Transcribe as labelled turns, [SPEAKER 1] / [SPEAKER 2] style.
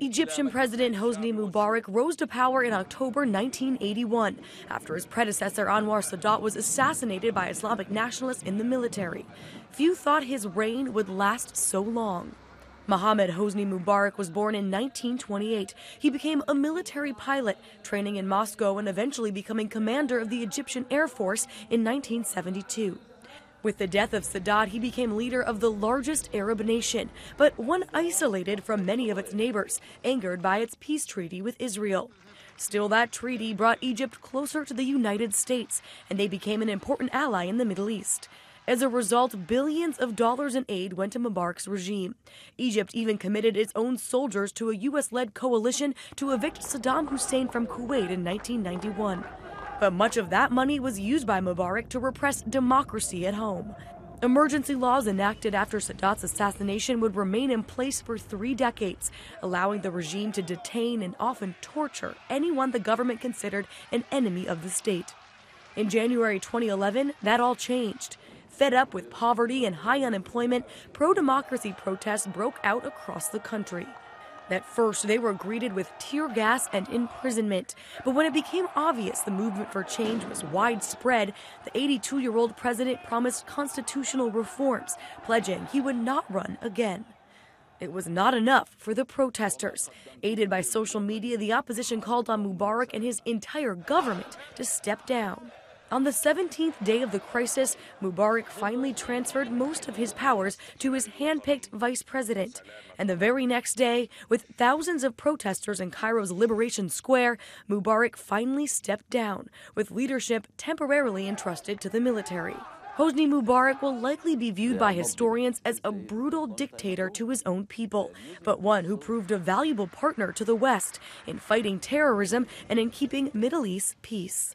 [SPEAKER 1] Egyptian President Hosni Mubarak rose to power in October 1981 after his predecessor Anwar Sadat was assassinated by Islamic nationalists in the military. Few thought his reign would last so long. Mohammed Hosni Mubarak was born in 1928. He became a military pilot, training in Moscow and eventually becoming commander of the Egyptian Air Force in 1972. With the death of Sadat, he became leader of the largest Arab nation, but one isolated from many of its neighbors, angered by its peace treaty with Israel. Still, that treaty brought Egypt closer to the United States, and they became an important ally in the Middle East. As a result, billions of dollars in aid went to Mubarak's regime. Egypt even committed its own soldiers to a U.S. led coalition to evict Saddam Hussein from Kuwait in 1991. But much of that money was used by Mubarak to repress democracy at home. Emergency laws enacted after Sadat's assassination would remain in place for three decades, allowing the regime to detain and often torture anyone the government considered an enemy of the state. In January 2011, that all changed. Fed up with poverty and high unemployment, pro democracy protests broke out across the country. At first, they were greeted with tear gas and imprisonment. But when it became obvious the movement for change was widespread, the 82 year old president promised constitutional reforms, pledging he would not run again. It was not enough for the protesters. Aided by social media, the opposition called on Mubarak and his entire government to step down. On the 17th day of the crisis, Mubarak finally transferred most of his powers to his handpicked vice president. And the very next day, with thousands of protesters in Cairo's Liberation Square, Mubarak finally stepped down, with leadership temporarily entrusted to the military. Hosni Mubarak will likely be viewed by historians as a brutal dictator to his own people, but one who proved a valuable partner to the West in fighting terrorism and in keeping Middle East peace.